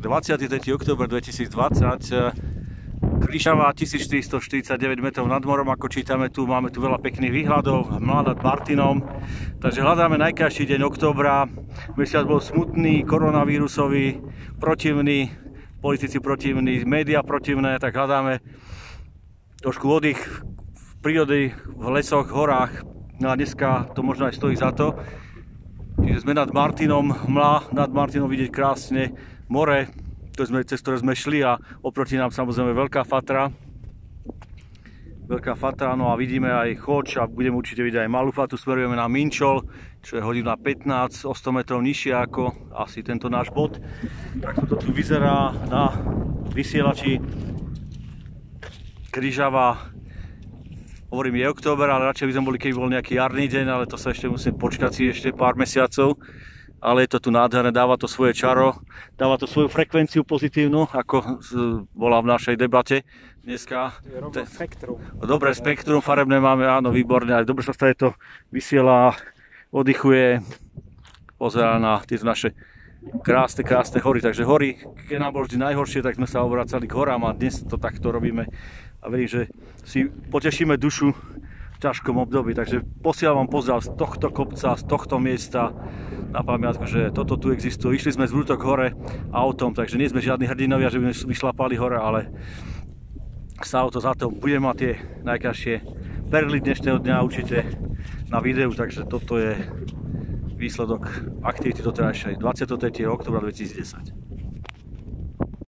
23. október 2020 Kryšava 1449 metrov nad morom, ako čítame tu, máme tu veľa pekných výhľadov, mladá Martinom, takže hľadáme najkrajší deň októbra, mesiac bol smutný, koronavírusový, protivný, politici protivní, média protivné, tak hľadáme trošku oddych v prírody, v lesoch, horách, no a dneska to možno aj stojí za to. Čiže sme nad Martinom, mlá, nad Martinom vidieť krásne more, sme, cez ktoré sme šli a oproti nám samozrejme veľká fatra. Veľká fatra, no a vidíme aj choč a budeme určite vidieť aj malú fatu. Smerujeme na Minčol, čo je hodina 15, o 100 metrov nižšie ako asi tento náš bod. Tak to tu vyzerá na vysielači Kryžava hovorím je október, ale radšej by sme boli, keby bol nejaký jarný deň, ale to sa ešte musím počkať si ešte pár mesiacov ale je to tu nádherné, dáva to svoje čaro, dáva to svoju frekvenciu pozitívnu, ako bola v našej debate dneska. Je spektrum. Dobré spektrum, farebné máme, áno, výborné, aj dobre sa stále to vysiela, oddychuje, pozerá na tieto naše krásne, krásne hory. Takže hory, keď nám bolo vždy najhoršie, tak sme sa obracali k horám a dnes to takto robíme. A verím, že si potešíme dušu ťažkom období. Takže posielam vám pozdrav z tohto kopca, z tohto miesta na pamiatku, že toto tu existuje. Išli sme z Vrútok hore autom, takže nie sme žiadni hrdinovia, že by sme vyšlapali hore, ale stálo to za to. Budeme mať tie najkrajšie perly dnešného dňa určite na videu, takže toto je výsledok aktivity doterajšej 23. oktobra 2010.